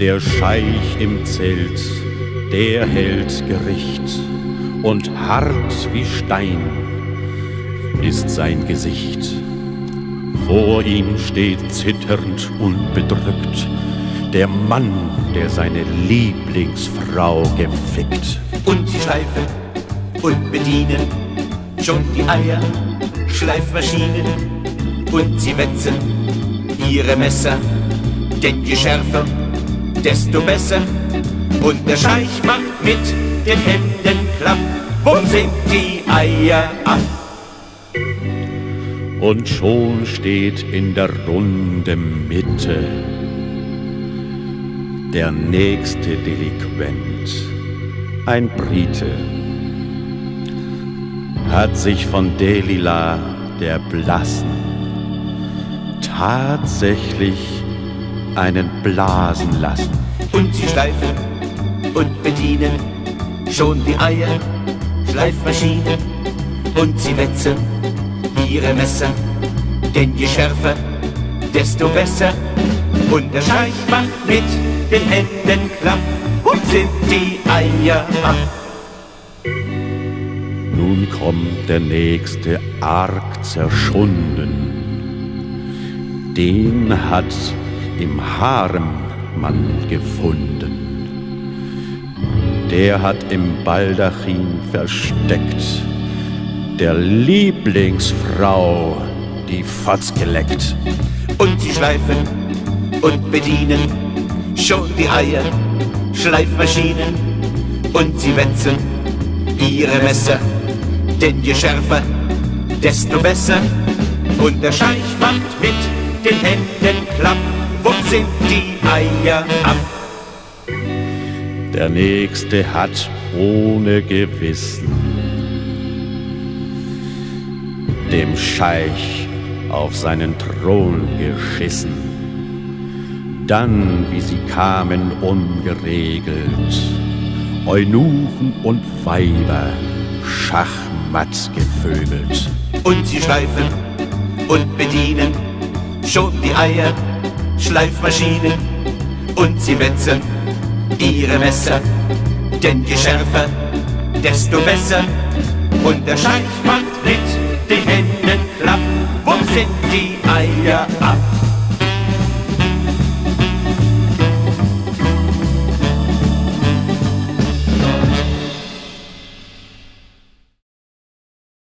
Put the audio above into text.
Der Scheich im Zelt, der hält Gericht und hart wie Stein ist sein Gesicht. Vor ihm steht zitternd und bedrückt der Mann, der seine Lieblingsfrau gefickt. Und sie schleifen und bedienen schon die Eier, Schleifmaschinen und sie wetzen ihre Messer, denn je schärfer, desto besser. Und der Scheich macht mit den Händen klapp, wo sind die Eier ab? Und schon steht in der Runde Mitte der nächste Delinquent, ein Brite, hat sich von Delila der Blassen tatsächlich einen blasen lassen. Und sie schleifen und bedienen schon die Eier, Schleifmaschinen und sie wetzen ihre Messer, denn je schärfer, desto besser. Und der Scheich macht mit den Händen klapp und sind die Eier ab. Nun kommt der nächste arg zerschunden. Den hat im Harem man gefunden. Der hat im Baldachin versteckt der Lieblingsfrau die Fatz geleckt. Und sie schleifen und bedienen schon die Eier, Schleifmaschinen und sie wetzen ihre Messer, denn je schärfer, desto besser. Und der Scheich macht mit den Händen klapp, wo sind die Eier ab? Der nächste hat ohne Gewissen dem Scheich auf seinen Thron geschissen. Dann, wie sie kamen ungeregelt, Eunuchen und Weiber schachmatt gevögelt. Und sie schleifen und bedienen schon die Eier, Schleifmaschinen und sie wetzen ihre Messer, denn je schärfer, desto besser. Und der Scheich macht mit den Händen klapp, wo sind die Eier ab?